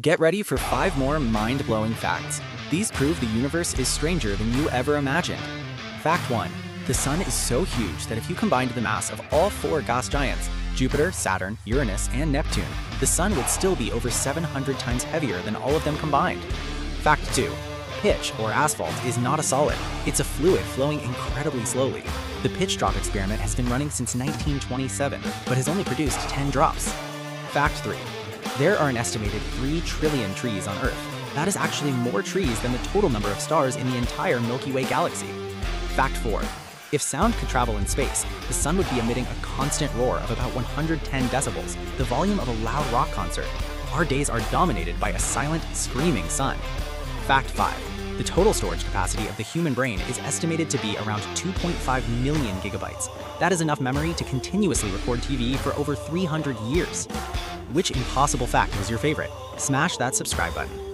Get ready for five more mind blowing facts. These prove the universe is stranger than you ever imagined. Fact 1 The Sun is so huge that if you combined the mass of all four gas giants, Jupiter, Saturn, Uranus, and Neptune, the Sun would still be over 700 times heavier than all of them combined. Fact 2 Pitch, or asphalt, is not a solid. It's a fluid flowing incredibly slowly. The pitch drop experiment has been running since 1927, but has only produced 10 drops. Fact 3 there are an estimated 3 trillion trees on Earth. That is actually more trees than the total number of stars in the entire Milky Way galaxy. Fact 4. If sound could travel in space, the sun would be emitting a constant roar of about 110 decibels, the volume of a loud rock concert. Our days are dominated by a silent, screaming sun. Fact 5. The total storage capacity of the human brain is estimated to be around 2.5 million gigabytes. That is enough memory to continuously record TV for over 300 years. Which impossible fact was your favorite? Smash that subscribe button.